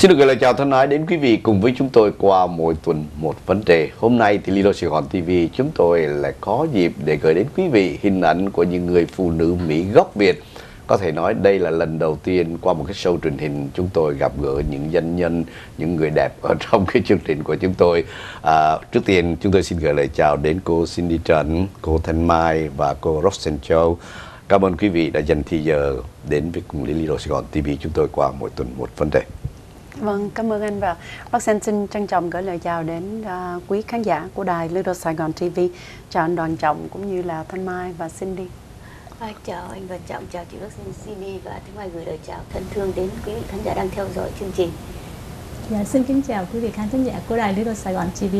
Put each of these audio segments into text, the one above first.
Xin được gửi lời chào thân ái đến quý vị cùng với chúng tôi qua mỗi tuần một vấn đề. Hôm nay thì Lido Sài Gòn TV chúng tôi lại có dịp để gửi đến quý vị hình ảnh của những người phụ nữ Mỹ gốc Việt. Có thể nói đây là lần đầu tiên qua một cái show truyền hình chúng tôi gặp gỡ những doanh nhân, những người đẹp ở trong cái chương trình của chúng tôi. À, trước tiên chúng tôi xin gửi lời chào đến cô Cindy Trần, cô Thanh Mai và cô Roxanne Châu. Cảm ơn quý vị đã dành thời giờ đến với cùng Lido Sài Gòn TV chúng tôi qua mỗi tuần một vấn đề. Vâng, cảm ơn anh và bác Sen xin trân trọng gửi lời chào đến uh, quý khán giả của đài Little Sài Gòn TV. Chào anh Đoàn Trọng cũng như là Thanh Mai và Cindy. À, chào anh Đoàn Trọng, chào chị bác Sen Cindy và Thanh Mai gửi lời chào thân thương đến quý vị khán giả đang theo dõi chương trình. Dạ, xin kính chào quý vị khán giả của đài Little Sài Gòn TV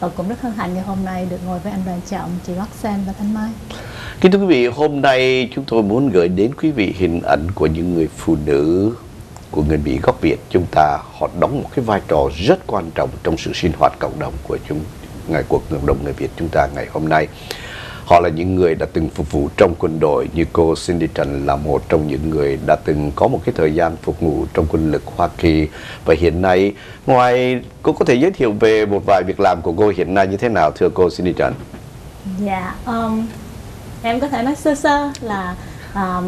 và cũng rất hân hạnh ngày hôm nay được ngồi với anh Đoàn Trọng, chị Bắc Sen và Thanh Mai. Kính thưa quý vị, hôm nay chúng tôi muốn gửi đến quý vị hình ảnh của những người phụ nữ của người Mỹ gốc Việt chúng ta họ đóng một cái vai trò rất quan trọng trong sự sinh hoạt cộng đồng của chúng ngày cuộc cộng đồng người Việt chúng ta ngày hôm nay. Họ là những người đã từng phục vụ trong quân đội như cô Cindy Trần là một trong những người đã từng có một cái thời gian phục vụ trong quân lực Hoa Kỳ và hiện nay ngoài cô có thể giới thiệu về một vài việc làm của cô hiện nay như thế nào thưa cô Cindy Trần? Dạ, um, em có thể nói sơ sơ là um,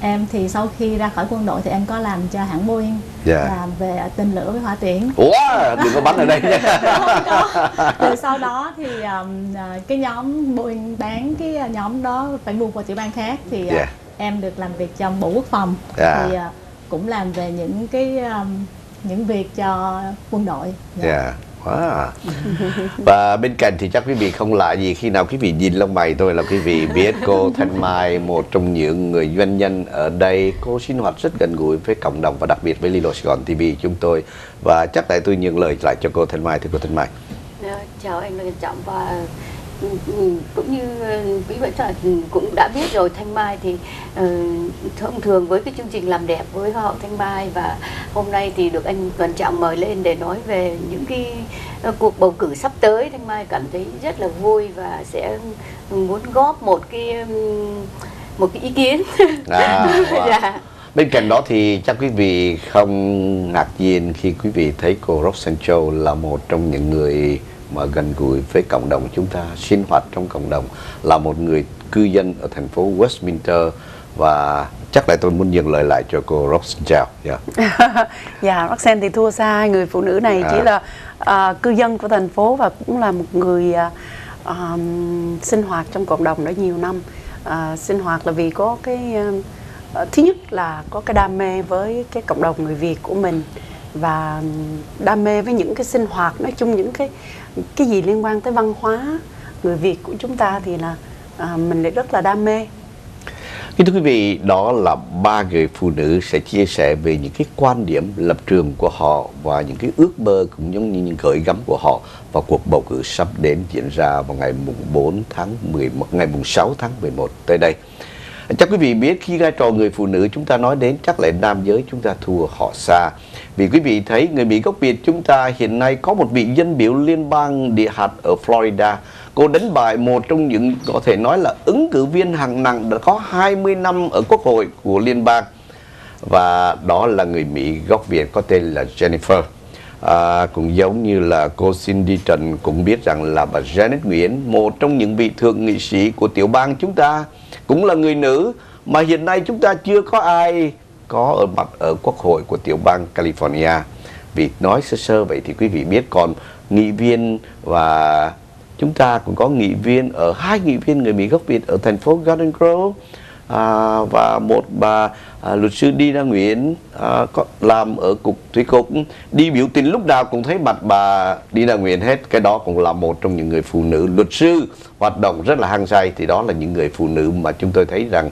em thì sau khi ra khỏi quân đội thì em có làm cho hãng Boeing Dạ. làm về tên lửa với hỏa tiễn Wow, đừng có bắn ở đây nhé. không có rồi sau đó thì um, cái nhóm Boeing bán cái à, nhóm đó phải mua qua tiểu bang khác thì à, Dạ. em được làm việc trong bộ quốc phòng Dạ. thì à, cũng làm về những cái um, những việc cho quân đội Dạ quá à. Và bên cạnh thì chắc quý vị không lạ gì khi nào quý vị nhìn lông mày tôi là quý vị biết cô Thanh Mai, một trong những người doanh nhân ở đây, cô sinh hoạt rất gần gũi với cộng đồng và đặc biệt với Lilo Sài Gòn TV chúng tôi và chắc tại tôi nhận lời lại cho cô Thanh Mai, thưa cô Thanh Mai dạ, chào anh Trọng và cũng như ừ, quý vị khán giả cũng đã biết rồi Thanh Mai thì ờ, thông thường với cái chương trình làm đẹp với Hoa hậu Thanh Mai và hôm nay thì được anh Đoàn Trọng mời lên để nói về những cái ờ, cuộc bầu cử sắp tới Thanh Mai cảm thấy rất là vui và sẽ muốn góp một cái một cái ý kiến À, wow. dạ. Bên cạnh đó thì chắc quý vị không ngạc nhiên khi quý vị thấy cô Roxanne Châu là một trong những người mà gần gũi với cộng đồng chúng ta, sinh hoạt trong cộng đồng, là một người cư dân ở thành phố Westminster và chắc là tôi muốn dừng lời lại cho cô Roxanne Châu. Yeah. dạ, Sen thì thua xa hai người phụ nữ này À. chỉ là à, cư dân của thành phố và cũng là một người à, à, sinh hoạt trong cộng đồng đã nhiều năm. À, sinh hoạt là vì có cái à, thứ nhất là có cái đam mê với cái cộng đồng người Việt của mình và đam mê với những cái sinh hoạt nói chung những cái cái gì liên quan tới văn hóa người Việt của chúng ta thì là à, mình lại rất là đam mê Kính thưa quý vị, đó là ba người phụ nữ sẽ chia sẻ về những cái quan điểm, lập trường của họ và những cái ước mơ cũng giống như những gợi gắm của họ vào cuộc bầu cử sắp đến diễn ra vào ngày mùng 4 tháng 11, ngày mùng 6 tháng 11 tới đây. Chắc quý vị biết khi vai trò người phụ nữ chúng ta nói đến chắc là nam giới chúng ta thua họ xa. Vì quý vị thấy người Mỹ gốc Việt chúng ta hiện nay có một vị dân biểu liên bang địa hạt ở Florida. Cô đánh bại một trong những có thể nói là ứng cử viên hạng nặng đã có 20 năm ở quốc hội của liên bang. Và đó là người Mỹ gốc Việt có tên là Jennifer. À, cũng giống như là cô Cindy Trần cũng biết rằng là bà Janet Nguyễn, một trong những vị thượng nghị sĩ của tiểu bang chúng ta, cũng là người nữ, mà hiện nay chúng ta chưa có ai có ở mặt ở quốc hội của tiểu bang California. Vì nói sơ sơ vậy thì quý vị biết còn nghị viên và chúng ta cũng có nghị viên ở, hai nghị viên người Mỹ gốc Việt ở thành phố Garden Grove à, và một bà à, luật sư Dina Nguyễn à, có làm ở cục thủy cục đi biểu tình lúc nào cũng thấy mặt bà Dina Nguyễn hết. Cái đó cũng là một trong những người phụ nữ luật sư hoạt động rất là hăng say. Thì đó là những người phụ nữ mà chúng tôi thấy rằng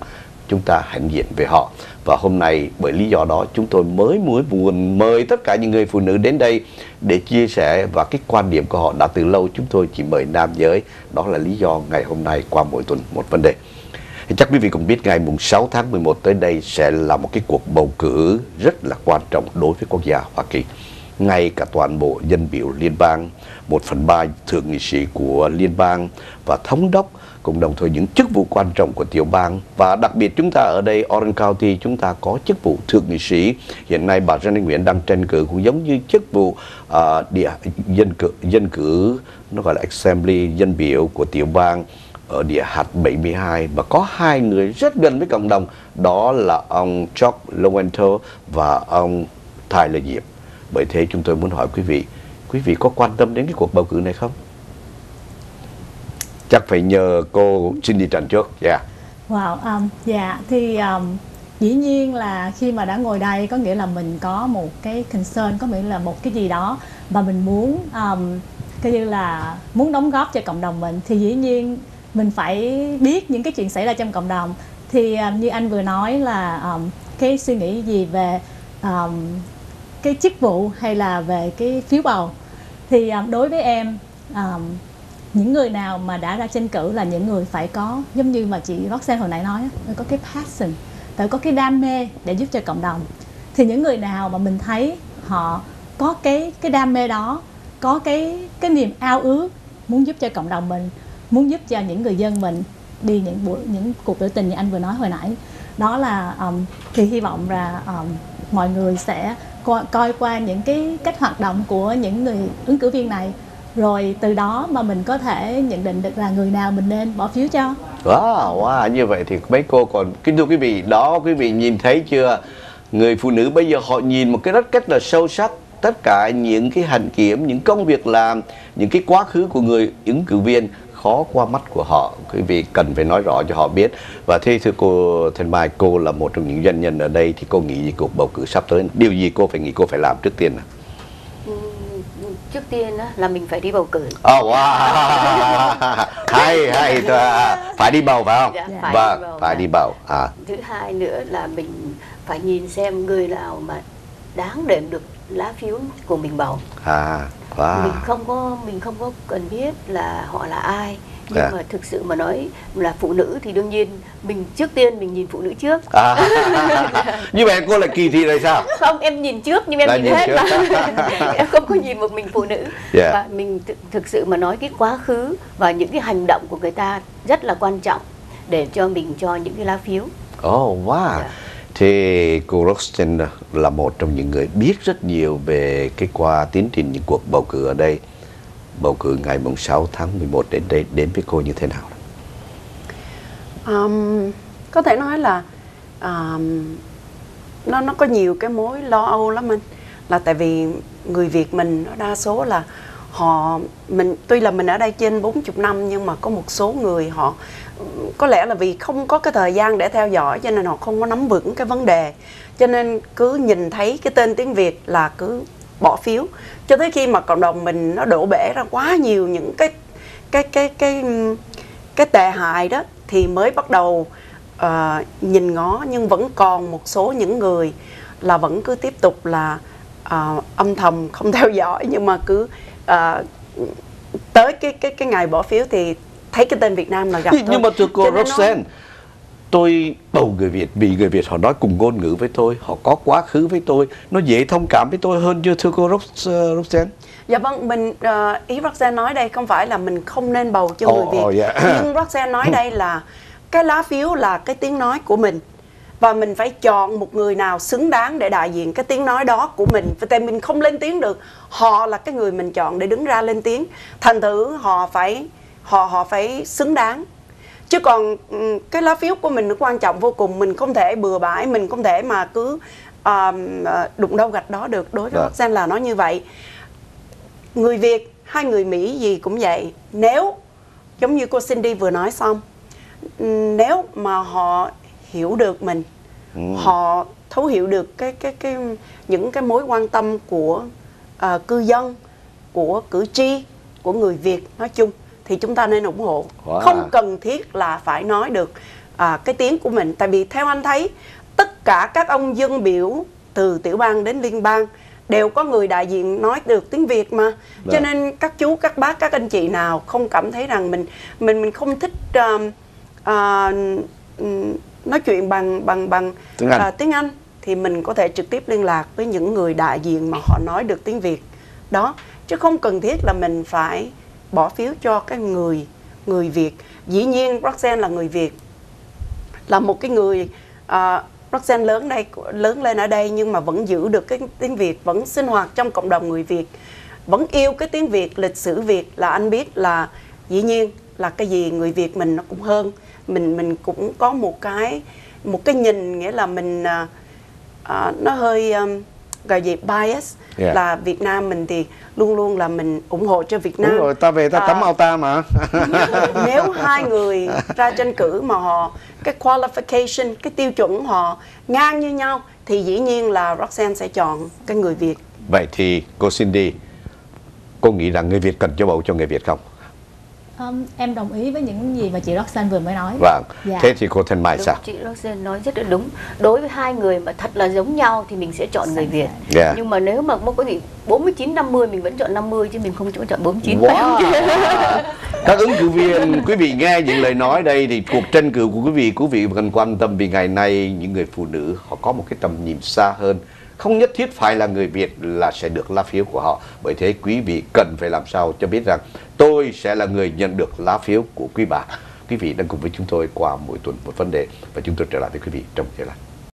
chúng ta hãnh diện về họ. Và hôm nay bởi lý do đó chúng tôi mới muốn muốn mời tất cả những người phụ nữ đến đây để chia sẻ. Và cái quan điểm của họ đã từ lâu chúng tôi chỉ mời nam giới. Đó là lý do ngày hôm nay qua mỗi tuần một vấn đề thì chắc quý vị cũng biết ngày mùng 6 tháng 11 tới đây sẽ là một cái cuộc bầu cử rất là quan trọng đối với quốc gia Hoa Kỳ. Ngay cả toàn bộ dân biểu liên bang, một phần ba thượng nghị sĩ của liên bang và thống đốc cũng đồng thời những chức vụ quan trọng của tiểu bang. Và đặc biệt chúng ta ở đây Orange County chúng ta có chức vụ thượng nghị sĩ. Hiện nay bà Jenny Nguyễn đang tranh cử cũng giống như chức vụ uh, địa dân cử dân cử nó gọi là assembly dân biểu của tiểu bang ở địa hạt 72 và có hai người rất gần với cộng đồng đó là ông Chuck Lowenthal và ông Tyler Diệp bởi thế chúng tôi muốn hỏi quý vị quý vị có quan tâm đến cái cuộc bầu cử này không? Chắc phải nhờ cô Cindy Trần trước yeah. Wow, um, dạ thì um, dĩ nhiên là khi mà đã ngồi đây có nghĩa là mình có một cái concern có nghĩa là một cái gì đó mà mình muốn um, coi như là muốn đóng góp cho cộng đồng mình. Thì dĩ nhiên mình phải biết những cái chuyện xảy ra trong cộng đồng. Thì um, như anh vừa nói là um, cái suy nghĩ gì về um, cái chức vụ hay là về cái phiếu bầu. Thì um, đối với em um, những người nào mà đã ra tranh cử là những người phải có giống như mà chị Roxanne hồi nãy nói phải có cái passion phải có cái đam mê để giúp cho cộng đồng. Thì những người nào mà mình thấy họ có cái cái đam mê đó có cái cái niềm ao ước muốn giúp cho cộng đồng mình muốn giúp cho những người dân mình đi những buổi những cuộc biểu tình như anh vừa nói hồi nãy. Đó là um, thì hy vọng là um, mọi người sẽ coi, coi qua những cái cách hoạt động của những người ứng cử viên này. Rồi từ đó mà mình có thể nhận định được là người nào mình nên bỏ phiếu cho. Wow, wow, như vậy thì mấy cô còn kính thưa quý vị, đó quý vị nhìn thấy chưa? Người phụ nữ bây giờ họ nhìn một cái rất cách là sâu sắc tất cả những cái hành kiểm, những công việc làm, những cái quá khứ của người ứng cử viên khó qua mắt của họ quý vị cần phải nói rõ cho họ biết và thế thưa cô Thanh Mai cô là một trong những doanh nhân ở đây thì cô nghĩ gì cuộc bầu cử sắp tới điều gì cô phải nghĩ cô phải làm trước tiên nào? trước tiên á, là mình phải đi bầu cử Oh, wow. hay hay phải đi bầu phải không? Dạ, phải vâng, đi bầu, phải đi bầu. À, thứ hai nữa là mình phải nhìn xem người nào mà đáng để được lá phiếu của mình bầu à, wow. mình không có mình không có cần biết là họ là ai nhưng Dạ. mà thực sự mà nói là phụ nữ thì đương nhiên mình trước tiên mình nhìn phụ nữ trước À, như vậy cô là kỳ thị rồi sao? không em nhìn trước nhưng em Là nhìn, nhìn hết trước. mà em không có nhìn một mình phụ nữ Dạ. và mình thực, thực sự mà nói cái quá khứ và những cái hành động của người ta rất là quan trọng để cho mình cho những cái lá phiếu Oh, wow. Dạ. Thì cô Roxanne là một trong những người biết rất nhiều về cái qua tiến trình những cuộc bầu cử ở đây. Bầu cử ngày 6 tháng 11 đến đây đến với cô như thế nào? Um, có thể nói là um, nó nó có nhiều cái mối lo âu lắm anh là tại vì người Việt mình nó đa số là họ mình tuy là mình ở đây trên 40 năm nhưng mà có một số người họ có lẽ là vì không có cái thời gian để theo dõi cho nên họ không có nắm vững cái vấn đề. Cho nên cứ nhìn thấy cái tên tiếng Việt là cứ bỏ phiếu. Cho tới khi mà cộng đồng mình nó đổ bể ra quá nhiều những cái cái cái cái cái tệ hại đó thì mới bắt đầu uh, nhìn ngó nhưng vẫn còn một số những người là vẫn cứ tiếp tục là uh, âm thầm không theo dõi nhưng mà cứ ờ, tới cái cái cái ngày bỏ phiếu thì thấy cái tên Việt Nam là gặp Nhưng, thôi. nhưng mà thưa cô Roxanne, tôi bầu người Việt vì người Việt họ nói cùng ngôn ngữ với tôi, họ có quá khứ với tôi, nó dễ thông cảm với tôi hơn chưa thưa cô Rox, uh, Roxanne? Dạ vâng, mình ờ, ý Roxanne nói đây không phải là mình không nên bầu cho Ồ, người Việt. ồ, dạ. Nhưng Roxanne nói đây là cái lá phiếu là cái tiếng nói của mình. Và mình phải chọn một người nào xứng đáng để đại diện cái tiếng nói đó của mình. Và tại mình không lên tiếng được. Họ là cái người mình chọn để đứng ra lên tiếng. Thành thử họ phải họ họ phải xứng đáng. Chứ còn cái lá phiếu của mình nó quan trọng vô cùng. Mình không thể bừa bãi, mình không thể mà cứ ờ, đụng đâu gạch đó được. Đối với Vâng. Roxanne là nó như vậy người Việt hay người Mỹ gì cũng vậy nếu giống như cô Cindy vừa nói xong nếu mà họ hiểu được mình họ thấu hiểu được cái cái cái những cái mối quan tâm của ờ, cư dân của cử tri của người Việt nói chung thì chúng ta nên ủng hộ Wow. không cần thiết là phải nói được à, cái tiếng của mình tại vì theo anh thấy tất cả các ông dân biểu từ tiểu bang đến liên bang đều có người đại diện nói được tiếng Việt mà cho Vâng. nên các chú các bác các anh chị nào không cảm thấy rằng mình mình mình không thích à, ừm, nói chuyện bằng bằng bằng Tiếng Anh. à, tiếng Anh thì mình có thể trực tiếp liên lạc với những người đại diện mà họ nói được tiếng Việt. Đó chứ không cần thiết là mình phải bỏ phiếu cho cái người người Việt. Dĩ nhiên Roxanne là người Việt là một cái người à, Roxanne lớn đây lớn lên ở đây nhưng mà vẫn giữ được cái tiếng Việt vẫn sinh hoạt trong cộng đồng người Việt vẫn yêu cái tiếng Việt lịch sử Việt là anh biết là dĩ nhiên là cái gì người Việt mình nó cũng hơn mình mình cũng có một cái một cái nhìn nghĩa là mình à, à, nó hơi um, gọi gì bias. Yeah. là Việt Nam mình thì luôn luôn là mình ủng hộ cho Việt Nam. đúng rồi ta về ta À, tắm ao ta mà. Nếu hai người ra tranh cử mà họ cái qualification cái tiêu chuẩn họ ngang như nhau thì dĩ nhiên là Roxanne sẽ chọn cái người Việt. Vậy thì cô Cindy cô nghĩ rằng người Việt cần cho bầu cho người Việt không Um, em đồng ý với những gì mà chị Roxanne vừa mới nói. vâng Dạ. thế thì cô Thanh Mai Đúng, sao chị Roxanne nói rất là đúng đối với hai người mà thật là giống nhau thì mình sẽ chọn người Việt Yeah. nhưng mà nếu mà có cái gì 49 50 mình vẫn chọn 50 chứ mình không chọn 49 Wow. Các ứng cử viên, quý vị nghe những lời nói đây thì cuộc tranh cử của quý vị, quý vị cần quan tâm vì ngày nay những người phụ nữ họ có một cái tầm nhìn xa hơn. Không nhất thiết phải là người Việt là sẽ được lá phiếu của họ. Bởi thế quý vị cần phải làm sao cho biết rằng tôi sẽ là người nhận được lá phiếu của quý bà. Quý vị đang cùng với chúng tôi qua mỗi tuần một vấn đề và chúng tôi trở lại với quý vị trong giờ lát.